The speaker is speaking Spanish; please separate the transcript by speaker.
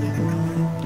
Speaker 1: that